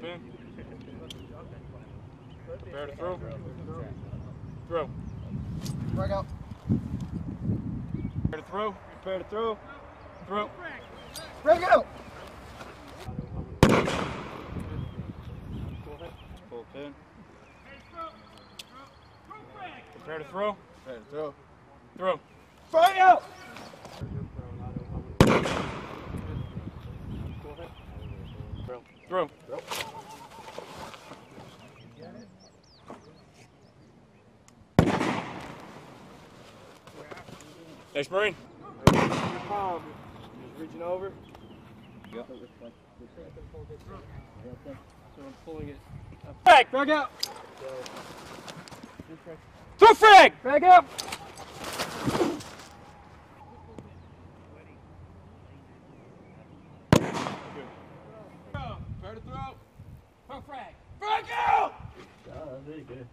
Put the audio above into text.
pin. Prepare to throw. Throw. Frag out. Prepare to throw. Prepare to throw. Throw. Frag out. Full pin. Prepare to throw. Prepare to throw. Throw. Frag out. Throw. Next Marine. Your palm, just reaching over. Yep. So I'm pulling it. Frag. Frag out. Throw frag. Frag out. Prepare to throw. Throw frag. Frag out. Ah, oh, that's really good.